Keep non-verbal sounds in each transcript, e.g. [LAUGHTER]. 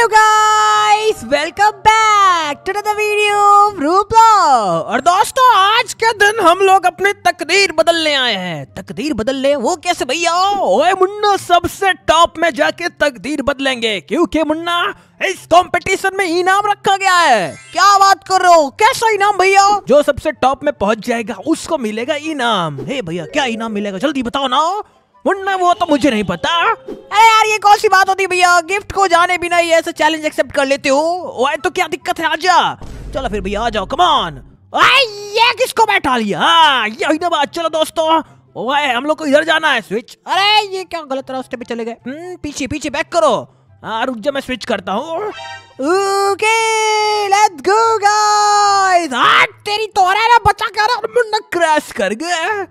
Hello guys welcome back to the video और दोस्तों आज के दिन हम लोग अपनी तकदीर बदलने आए हैं। तकदीर बदलने वो कैसे भैया? ओए मुन्ना सबसे टॉप में जाके तकदीर बदलेंगे। क्योंकि मुन्ना इस कंपटीशन में इनाम रखा गया है। क्या बात कर रहे हो? कैसा इनाम भैया? जो सबसे टॉप में पहुँच जाएगा उसको मिलेगा इनाम। हे भैया क्या इनाम मिलेगा? जल्दी बताओ ना। मुन्ना वो तो मुझे नहीं पता। अरे यार ये कौन सी बात होती भैया? गिफ्ट को जाने बिना ही ऐसा चैलेंज एक्सेप्ट कर लेते हो। ओए तो क्या दिक्कत है आजा चलो फिर भैया आ जाओ कमान ये किसको बैठा लिया? हाँ, ना बात चलो दोस्तों। ओए हम लोग को इधर जाना है स्विच अरे ये क्या गलत रास्ते पे चले गए? हम्म, पीछे पीछे बैक करो। हाँ रुक जा मैं स्विच करता हूँ। ओके लेट्स गो गाइस हाँ तेरी तो अरे ना बचा कर मुन्ना क्रैश कर गया।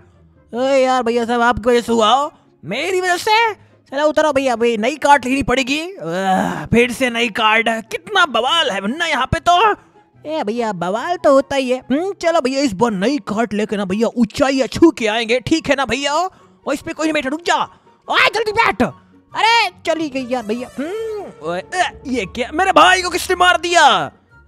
ओए यार भैया साहब आपकी वजह से हुआ। हो मेरी वजह से? चलो उतरो भैया भाई नई कार्ड लेनी पड़ेगी। फिर से नई कार्ड कितना बवाल है मुन्ना यहाँ पे तो। ए भैया बवाल तो होता ही है। हम्म, चलो भैया इस बार नई कार्ड लेके ना भैया ऊंचाई छू के आएँगे। ठीक है ना भैया? और इस पे कोई बैठा रुक जा। जल्दी बैठ। अरे चली गई यार भैया। हम्म, ये क्या? मेरे भाई को किसने मार दिया?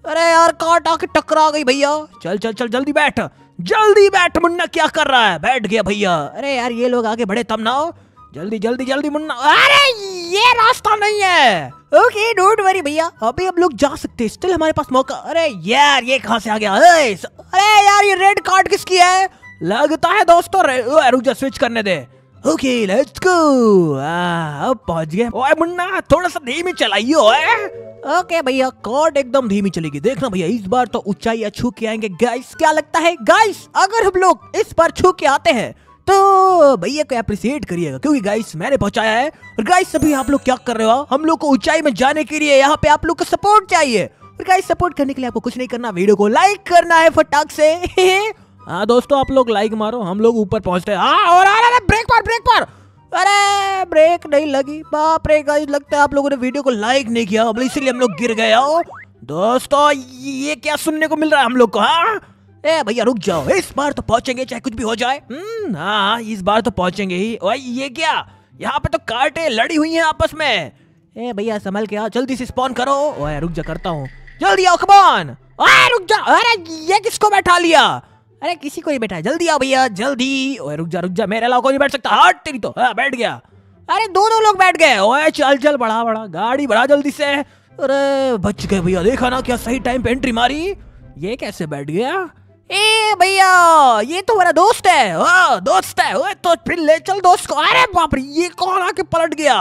अरे यार काट आके टकरा गई भैया। चल चल चल जल्दी बैठ। जल्दी बैठ मुन्ना, क्या कर रहा है? बैठ गया भैया। अरे यार, ये लोग आगे बढ़े, तब ना हो। जल्दी जल्दी जल्दी मुन्ना। अरे, ये रास्ता नहीं है। ओके, डोंट वरी भैया। अभी हम लोग जा सकते हैं। स्टिल हमारे पास मौका। अरे यार, ये कहाँ से आ गया? अरे यार, ये रेड कार्ड किसकी है? लगता है दोस्तों रुक जा स्विच करने दे। ओके लेट्स गो अब पहुँच गए। ओए, मुन्ना, थोड़ा सा धीमी चलाइए ओए। ओके भैया, कार्ड एकदम धीमी चलेगी। देखना भैया, इस बार तो ऊंचाई छू के आएँगे। गाइस क्या लगता है? गाइस अगर हम लोग इस बार छू के आते हैं तो भैया को अप्रिशिएट करिएगा, क्योंकि गाइस मैंने पहुँचाया है। और गाइस अभी आप लोग क्या कर रहे हो? हम लोग को ऊंचाई में जाने के लिए यहाँ पे आप लोग को सपोर्ट चाहिए। और गाइस सपोर्ट करने के लिए आपको कुछ नहीं करना वीडियो को लाइक करना है फटाक से। [LAUGHS] हाँ दोस्तों, आप लोग लाइक मारो, हम लोग ऊपर पहुँचते हैं। हाँ ब्रेक ब्रेक नहीं लगी। बाप रे गाइस लगता है आप लोगों ने वीडियो को लाइक नहीं किया अब इसीलिए हम लोग गिर गए दोस्तों ये क्या सुनने को मिल रहा है हम लोग को हाँ? ए भैया रुक जाओ। इस बार तो पहुँचेंगे चाहे कुछ भी हो जाए। हम्म, हाँ इस बार तो पहुँचेंगे ही। ओए ये क्या? यहाँ पे तो कांटे लड़ी हुई हैं आपस में। ए भैया संभल के आओ जल्दी से स्पॉन करो। ओए रुक जा करता हूँ। जल्दी आओ कमान ओए रुक जा अरे ये किसको बैठा लिया? अरे किसी को ही बैठा जल्दी आओ भैया जल्दी। ओए रुक जा रुक जा मेरे अलावा कोई नहीं बैठ सकता। हट तेरी तो। हाँ बैठ गया। अरे दोनों लोग बैठ गए। ओए चल चल बढ़ा बढ़ा। गाड़ी बढ़ा जल्दी से। अरे बच गए भैया। देखा ना क्या सही टाइम पे एंट्री मारी। ये कैसे बैठ गया? ए भैया ये तो मेरा दोस्त है। ओ, दोस्त है। ओए तो फिर ले चल दोस्त को। अरे बाप रे ये कौन आके पलट गया?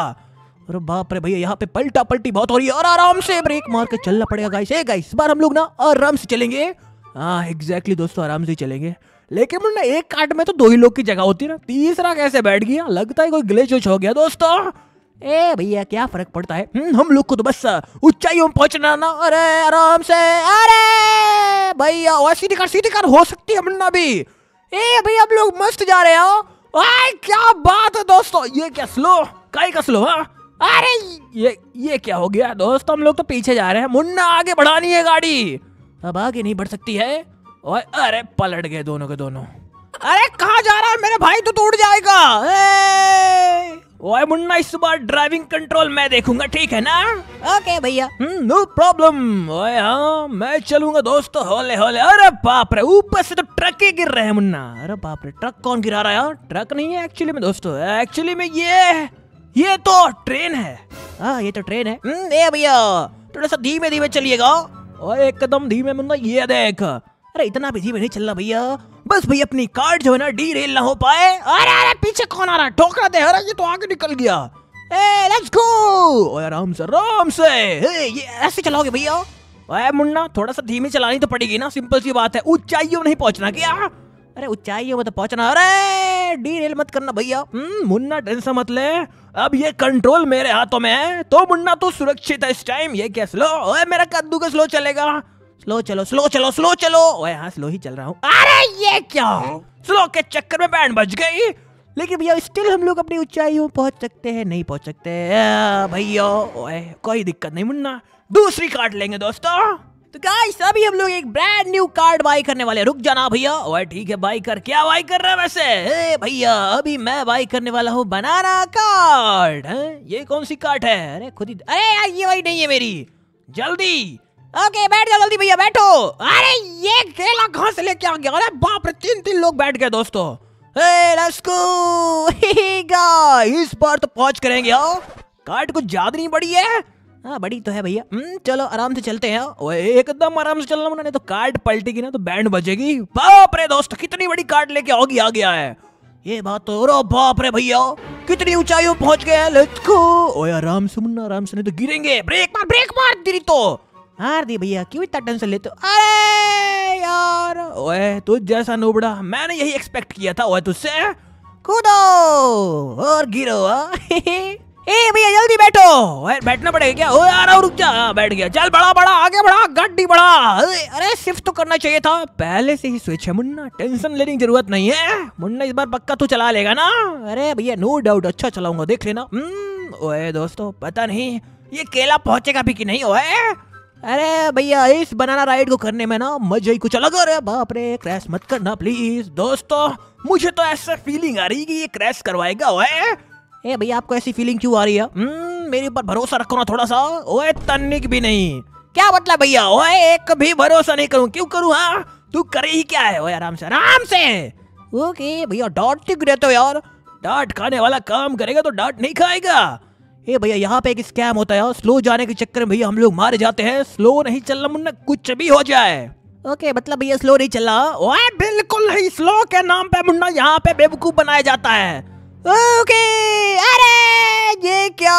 अरे बाप रे भैया यहाँ पे पलटा पलटी बहुत हो रही है। और आराम से ब्रेक मार के चलना पड़ेगा गाइस ए गाइस बार हम लोग ना आराम से चलेंगे। हाँ एग्जैक्टली दोस्तों आराम से चलेंगे। लेकिन मुन्ना एक कार्ड में तो दो ही लोग की जगह होती है ना। तीसरा कैसे बैठ गया? लगता है कोई ग्लिच हो गया। दोस्तों ए भैया क्या फ़र्क पड़ता है? हम्म, हम लोग को तो बस ऊंचाइयों में पहुँचना ना। अरे आराम से। अरे भैया और सीधी कर सीधी कर हो सकती है मुन्ना भी। ए भैया हम लोग मस्त जा रहे हो आए क्या बात है दोस्तों। ये क्या स्लो काई का स्लो हाँ? अरे ये ये क्या हो गया? दोस्तों हम लोग तो पीछे जा रहे हैं। मुन्ना आगे बढ़ानी है गाड़ी। अब आगे नहीं बढ़ सकती है। और अरे पलट गए दोनों के दोनों। अरे कहा जा रहा है? मेरे भाई तो टूट जाएगा। ओए मुन्ना इस बार ड्राइविंग कंट्रोल मैं देखूँगा ठीक है ना? ओके भैया। नो प्रॉब्लम ओए हाँ मैं चलूँगा दोस्तों होले होले। अरे बाप रे ऊपर से तो ट्रक ही गिर रहे हैं मुन्ना। अरे बाप रे ट्रक कौन गिरा रहा है यार? ट्रक नहीं है एक्चुअली में दोस्तों। एक्चुअली में ये ये तो ट्रेन है। हाँ ये तो ट्रेन है। हम्म, ए भैया थोड़ा सा धीमे धीमे चलिएगा। ओए एकदम धीमे मुन्ना ये देख। अरे इतना भी धीमे नहीं चलना भैया। बस भैया अपनी कार जो है ना डी रेल ना हो पाए। अरे अरे पीछे कौन आ रहा है? ठोकरा दे अरे ये तो आगे निकल गया। ए लेट्स गो आराम से आराम से। ए, ये ऐसे चलाओगे भैया? ओए मुन्ना थोड़ा सा धीमी चलानी तो पड़ेगी ना सिंपल सी बात है। ऊंचाइयों में नहीं पहुँचना क्या? अरे ऊंचाइयों में तो पहुँचना। अरे डी रेल मत करना भैया। हम्म, मुन्ना टेंशन मत ले। अब ये कंट्रोल मेरे हाथों में है तो मुन्ना तो सुरक्षित है इस टाइम ये क्या स्लो ओए मेरा कद्दू का स्लो चलेगा। स्लो चलो स्लो चलो स्लो चलो। ओए हाँ स्लो ही चल रहा हूँ। अरे ये क्या? स्लो के चक्कर में बैंड बज गई। लेकिन भैया स्टिल हम लोग अपनी ऊंचाइयों पहुँच सकते हैं नहीं पहुँच सकते भैया ओए कोई दिक्कत नहीं मुन्ना। दूसरी काट लेंगे दोस्तों। तो गाइस अभी हम लोग एक ब्रांड न्यू कार्ड बाई करने वाले रुक जाना भैया। ओए ठीक है बाई कर। क्या बाई कर रहा है वैसे? भैया अभी मैं बाई करने वाला हूँ बनाना कार्ड हैं? ये कौन सी कार्ड है? अरे खुद ही अरे यार ये वही नहीं है मेरी। जल्दी। ओके बैठ जाओ जल्दी भैया बैठो। अरे ये केला कहाँ से लेके आ गया? अरे बाप रे तीन तीन लोग बैठ गए दोस्तों। ए लेट्स गो इस बार तो पहुँच करेंगे आओ कार्ड कुछ ज़्यादा नहीं बड़ी है? हाँ बड़ी तो है भैया। हम्म, चलो आराम से चलते हैं। एकदम आराम से चलना नहीं तो कार्ड पलटेगी ना तो बैंड बजेगी। बाप रे दोस्त कितनी बड़ी कार्ड लेके आओगी आ गया है। ये बात तो रो बाप रे भैया। कितनी ऊंचाइयों पहुँच गए लेट्स गो ओए आराम से मुन्ना आराम से नहीं तो गिरेंगे। ब्रेक मार ब्रेक मार तेरी तो। हार दी भैया क्यों इतना टेंशन लेते हो? अरे यार! ओए तू जैसा नोबड़ा मैंने यही एक्सपेक्ट किया था ओए तुझसे। कूदो और गिरो? [LAUGHS] ए भैया जल्दी बैठो। ओए, बैठना पड़ेगा क्या? ओ आ रहा रुक जा। बैठ गया। चल बड़ा बड़ा आगे बढ़ा गड्डी बढ़ा। अरे, अरे शिफ्ट तो करना चाहिए था। पहले से ही स्विच है मुन्ना। टेंशन लेने की ज़रूरत नहीं है। मुन्ना इस बार पक्का तू चला लेगा ना? अरे भैया नो डाउट अच्छा चलाऊँगा देख लेना। हम्म, ओए दोस्तों पता नहीं ये केला पहुंचेगा भी कि नहीं ओए? अरे भैया इस बनाना राइड को करने में ना मज़ा ही कुछ अलग अरे बाप रे क्रैश मत करना प्लीज़ दोस्तों मुझे तो ऐसा फीलिंग आ रही है कि ये क्रैश करवाएगा ओए। ए भैया आपको ऐसी फीलिंग क्यों आ रही है? हम्म, मेरे ऊपर भरोसा रखो ना थोड़ा सा। ओए तन्निक भी नहीं। क्या मतलब भैया? ओए एक भी भरोसा नहीं करूँ। क्यों करूँ हाँ? तू करे ही क्या है? ओए आराम से आराम से। ओके भैया डांट क्यों रहते हो यार। डांट खाने वाला काम करेगा तो डांट नहीं खाएगा। ए भैया यहाँ पे एक स्कैम होता है स्लो जाने के चक्कर में भैया हम लोग मारे जाते हैं। स्लो नहीं चलना मुन्ना कुछ भी हो जाए। ओके मतलब भैया स्लो नहीं चल रहा ओए बिल्कुल नहीं स्लो के नाम पे मुन्ना यहाँ पे बेवकूफ़ बनाया जाता है। ओके अरे ये क्या?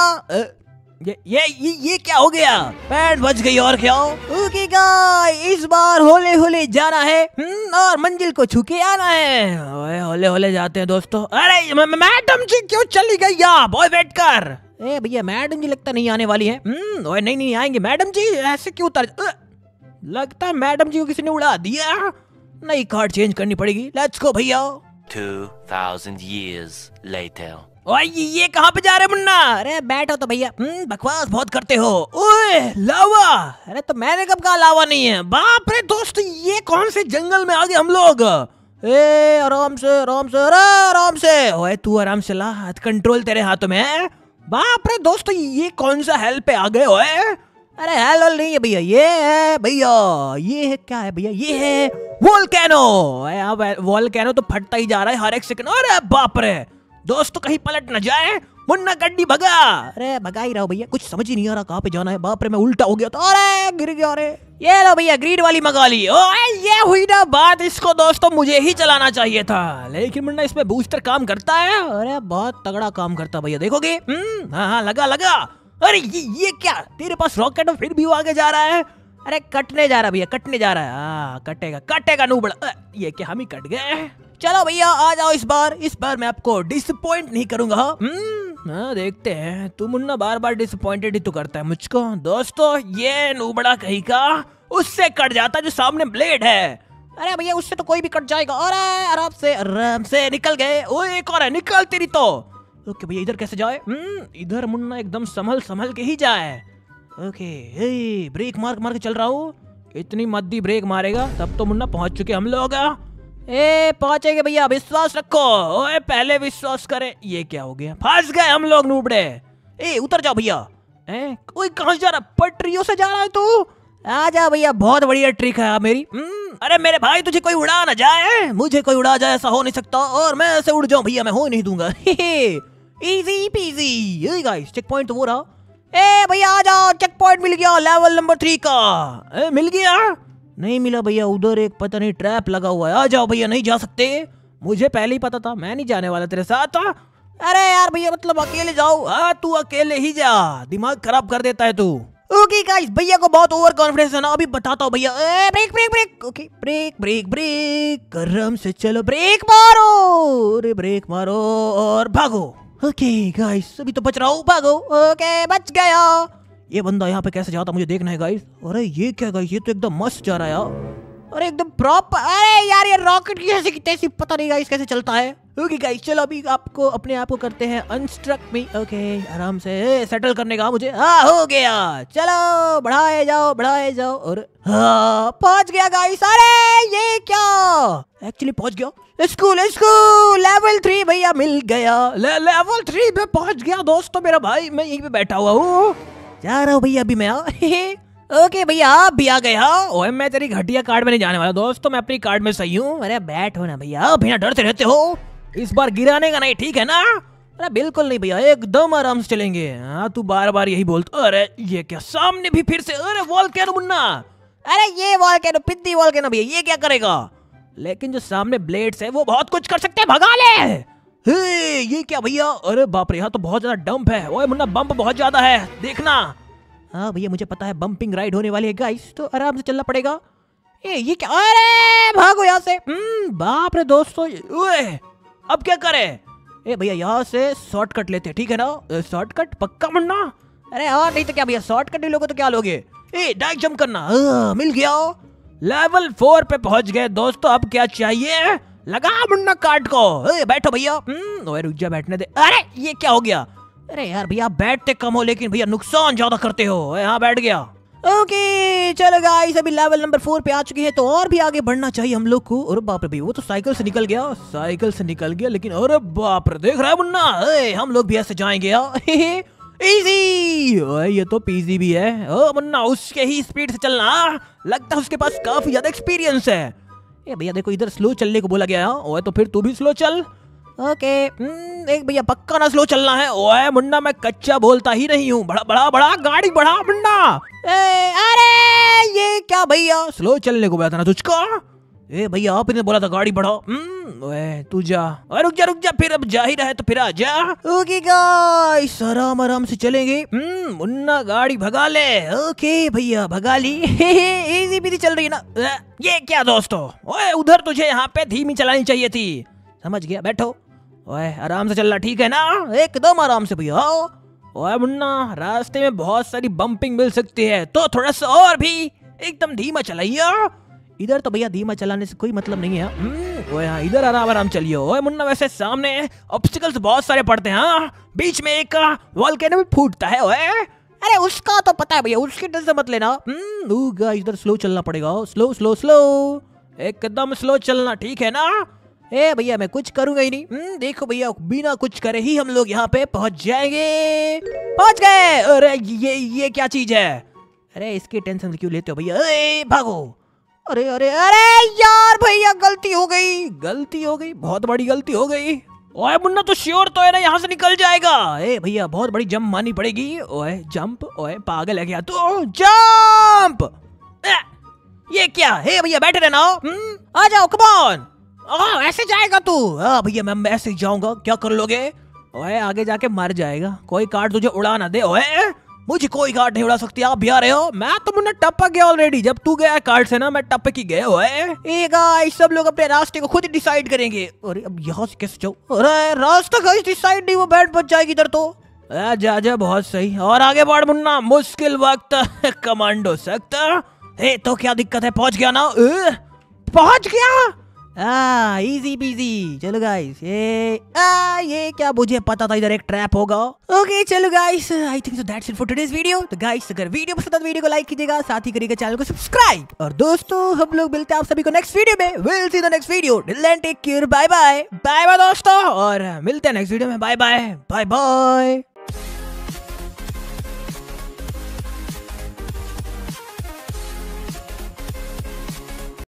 ये ये ये, ये क्या हो गया? पैंट बच गई और क्या? ओके गाइस इस बार होले होले जाना है। हम्म, और मंजिल को छू के आना है। ओए होले होले जाते हैं दोस्तों। अरे मैडम जी क्यों चली गई यहाँ बॉय वेट कर। ए भैया मैडम जी लगता नहीं आने वाली है। हम्म, ओए नहीं नहीं आएँगे। मैडम जी ऐसे क्यों उतर लगता है मैडम जी को किसी ने उड़ा दिया। नई कार्ड चेंज करनी पड़ेगी। लेट्स गो भैया। 2,000 years later. ओए ये, ये कहाँ पे जा रहे मुन्ना? अरे बैठो तो भैया। हम्म, बकवास बहुत करते हो। ओए लावा। अरे तो मैंने कब कहा लावा नहीं है? बाप रे दोस्त ये कौन से जंगल में आ गए हम लोग? ए आराम से आराम से अरे आराम से। ओए तू आराम से ला। हाथ कंट्रोल तेरे हाथों में है? बाप रे दोस्त, ये कौन सा हेल पे आ गए ओए अरे हेल वेल नहीं है भैया, ये है भैया, ये है, क्या है भैया, ये है वॉलकैनो वॉलकैनो तो फटता ही जा रहा है हर एक सेकंड अरे बाप रे, दोस्त कहीं पलट ना जाए। मुन्ना गड्डी भगा। अरे भगा ही रहा भैया कुछ समझ ही नहीं आ रहा कहाँ पे जाना है। बाप रे मैं उल्टा हो गया तो अरे गिर गया अरे ये लो भैया ग्रीन वाली मंगा ली। ओ ये हुई ना बात इसको दोस्तों मुझे ही चलाना चाहिए था। लेकिन मुन्ना इसमें बूस्टर काम करता है। अरे बहुत तगड़ा काम करता भैया देखोगे? हम्म, हाँ हाँ लगा लगा। अरे ये ये क्या? तेरे पास रॉकेट और फिर भी वो आगे जा रहा है? अरे कटने जा रहा भैया कटने जा रहा है। हाँ कटेगा कटेगा नू बड़ा ये क्या हम ही कट गए चलो भैया आ जाओ इस बार। इस बार मैं आपको डिसअपॉइंट नहीं करूँगा। हम्म, हाँ देखते हैं। तू मुन्ना बार बार डिसअपॉइंटेड ही तो करता है मुझको। दोस्तों ये नूबड़ा कहीं का उससे कट जाता जो सामने ब्लेड है। अरे भैया उससे तो कोई भी कट जाएगा। अरे आराम से आराम से निकल गए। ओ एक और है निकल तेरी तो। ओके भैया इधर कैसे जाए? हम्म, इधर मुन्ना एकदम संभल संभल के ही जाए। ओके ब्रेक मार मार के चल रहा हूँ। इतनी मद्दी ब्रेक मारेगा तब तो मुन्ना पहुँच चुके हम लोग। ए पहुँचेंगे भैया विश्वास रखो। ओए पहले विश्वास करे। ये क्या हो गया? फंस गए हम लोग नूबड़े। ए उतर जाओ भैया। ए कोई कहाँ जा रहा? पटरियों से जा रहा है तू? आ जा भैया बहुत बढ़िया ट्रिक है यार मेरी। हम्म, अरे मेरे भाई तुझे कोई उड़ा ना जाए। मुझे कोई उड़ा जाए ऐसा हो नहीं सकता। और मैं ऐसे उड़ जाऊँ भैया मैं हो नहीं दूँगा। Easy peasy guys check point तो वो रहा। ए भैया आ जाओ चेक पॉइंट मिल गया लेवल नंबर थ्री का। ए, मिल गया? नहीं मिला भैया, उधर एक पता नहीं ट्रैप लगा हुआ है। आ जाओ भैया, नहीं जा सकते। मुझे पहले ही पता था, मैं नहीं जाने वाला तेरे साथ। था अरे यार भैया मतलब अकेले जाओ। हाँ तू अकेले ही जा। दिमाग खराब कर देता है तू। ओके गाइस भैया को बहुत ओवर कॉन्फिडेंस है ना, अभी बताता हूँ भैया। Break break break okay break break break आराम से चलो ब्रेक मारो। अरे ब्रेक मारो और भागो। ओके गाइस अभी तो बच रहा हूँ, भागो। ओके बच गया। ये बंदा यहाँ पे कैसे जाता मुझे देखना है गाइस अरे ये क्या गाइस ये तो एकदम मस्त जा रहा है यार। अरे एकदम प्रॉपर अरे यार ये रॉकेट की ऐसी की तैसी पता नहीं गाइस कैसे चलता है। ओके गाइस चलो अभी आपको अपने आप को करते हैं अनस्ट्रक में ओके आराम से सेटल करने का मुझे हाँ हो गया। चलो बढ़ाए जाओ बढ़ाए जाओ। और हाँ पहुँच गया गाइस अरे ये क्या? एक्चुअली पहुँच गया। स्कूल स्कूल लेवल थ्री भैया मिल गया। ले, लेवल थ्री पे पहुँच गया दोस्तों मेरा भाई। मैं यहीं पे बैठा हुआ हूँ। जा रहा हूँ भैया, अभी मैं [LAUGHS] ओके भैया, आप भी आ गए हाँ। ओए, मैं तेरी घटिया कार्ड में नहीं जाने वाला, दोस्तों मैं अपनी कार्ड में सही हूँ। अरे, बैठो ना भैया भैया डरते रहते हो। इस बार गिराने का नहीं, ठीक है ना? अरे, बिल्कुल नहीं भैया, एकदम आराम से चलेंगे। हाँ तू बार बार यही बोलता अरे, ये क्या सामने भी फिर से, अरे वॉल क्या मुन्ना। अरे, ये वॉल क्या पिद्दी वॉल क्या भैया, ये क्या करेगा? लेकिन जो सामने ब्लेड्स है, वो बहुत कुछ कर सकते हैं, भगा ले! हे, ये क्या भैया? अरे बाप रे यहाँ तो बहुत ज़्यादा डंप है। ओए मुन्ना बम्प बहुत ज़्यादा है। देखना। हाँ भैया मुझे पता है बम्पिंग राइड होने वाली है गाइस तो आराम से चलना पड़ेगा। ए ये क्या? अरे भागो यहाँ से। हम्म, बाप रे दोस्तों ओए अब क्या करें? ए भैया यहाँ से शॉर्टकट लेते हैं ठीक है ना? शॉर्टकट पक्का मुन्ना? अरे और नहीं तो क्या भैया शॉर्टकट नहीं लोगे तो क्या लोगे? ए डाइक जंप करना। आ, मिल गया। लेवल फोर पे पहुँच गए दोस्तों अब क्या चाहिए? लगा मुन्ना काट को। ए, बैठो भैया। हम्म, रुक जा बैठने दे। अरे ये क्या हो गया? अरे यार भैया बैठते कम हो लेकिन भैया नुकसान ज़्यादा करते हो। यहाँ बैठ गया। ओके चलो गाइस अभी लेवल नंबर फोर पे आ चुके हैं तो और भी आगे बढ़ना चाहिए हम लोग को। अरे बाप रे वो तो साइकिल से निकल गया साइकिल से निकल गया लेकिन अरे बाप रे देख रहा है मुन्ना। ए, हम लोग भी ऐसे जाएँगे [LAUGHS] इजी ये तो पीजी भी है। ओ मुन्ना उसके ही स्पीड से चलना लगता है उसके पास काफ़ी ज़्यादा एक्सपीरियंस है। ए भैया देखो इधर स्लो चलने को बोला गया ओए तो फिर तू भी स्लो चल। ओके हम्म, एक भैया पक्का ना स्लो चलना है। ओए मुन्ना मैं कच्चा बोलता ही नहीं हूँ। बड़ा बड़ा बड़ा गाड़ी बढ़ा मुन्ना। ए, अरे ये क्या भैया? स्लो चलने को बोला था ना तुझको? ए भैया आपने बोला था गाड़ी बढ़ाओ। हम्म, ओए तू जा। रुक जा रुक जा फिर अब जा ही रहा है तो फिर आ जा। ओके गाइस आराम आराम से चलेंगे। हम्म, मुन्ना गाड़ी भगा ले। ओके भैया भगा ली। [LAUGHS] इजी भी चल रही है ना? ये क्या दोस्तों? ओए उधर तुझे यहाँ पे धीमी चलानी चाहिए थी। समझ गया बैठो। ओए आराम से चलना ठीक है ना? एकदम आराम से भैया। ओए मुन्ना रास्ते में बहुत सारी बम्पिंग मिल सकती है। तो थोड़ा सा और भी। एकदम धीमा चलाइए। इधर तो भैया धीमा चलाने से कोई मतलब नहीं है। हम्म, ओए हाँ इधर आराम आराम चलिए। ओए मुन्ना वैसे सामने ऑब्स्टिकल्स बहुत सारे पड़ते हैं हाँ। बीच में एक वॉल्केनो भी फूटता है ओए। अरे उसका तो पता है भैया उसकी टेंशन मत लेना। हम्म इधर स्लो चलना पड़ेगा। स्लो स्लो स्लो एकदम स्लो चलना ठीक है ना? ए भैया मैं कुछ करूँगा ही नहीं। हम्म, देखो भैया बिना कुछ करे ही हम लोग यहाँ पे पहुँच जाएँगे। पहुँच गए! अरे ये ये क्या चीज़ है? अरे इसकी टेंशन क्यों लेते हो भैया? भागो। अरे अरे अरे यार भैया गलती हो गई। गलती हो गई? बहुत बड़ी गलती हो गई। ओए मुन्ना तो श्योर तो है ना यहाँ से निकल जाएगा? ए भैया बहुत बड़ी जंप मारनी पड़ेगी। ओए जंप ओए पागल है क्या तू? जंप ये क्या? हे भैया बैठे रहना। हम्म, आ जाओ कमॉन आ, ऐसे जाएगा तू? हाँ भैया मैं ऐसे जाऊँगा। क्या कर लोगे? ओए आगे जाके मर जाएगा। कोई कार्ड तुझे उड़ा ना दे। ओए मुझे कोई कार्ड नहीं उड़ा सकती, आप भी आ रहे हो? मैं तो मुन्ना टपक गया ऑलरेडी जब तू गया कार्ड से ना, मैं टपक ही गया ओए ए गाइस सब लोग अपने रास्ते को खुद ही डिसाइड करेंगे। अरे, अब यहाँ से कैसे जाऊँ? अरे, रास्ता गाइस डिसाइड नहीं? वो बैठ बच जाएगी इधर तो। जा जा, बहुत सही। और आगे बढ़ मुन्ना, मुश्किल वक्त, [LAUGHS] कमांडो सकता ए तो क्या दिक्कत है? पहुँच गया ना? पहुँच गया? इजी पीजी चलो गाइस ये आ ये क्या मुझे पता था इधर एक ट्रैप होगा? ओके चलो guys I think so that's it for today's video तो गाइस अगर वीडियो पसंद आए वीडियो को लाइक कीजिएगा, साथ ही करिएगा चैनल को सब्सक्राइब और दोस्तों, हम लोग मिलते हैं आप सभी को नेक्स्ट वीडियो में. We'll see the next video till then take care bye bye bye bye दोस्तों. और मिलते हैं नेक्स्ट वीडियो में. Bye bye bye bye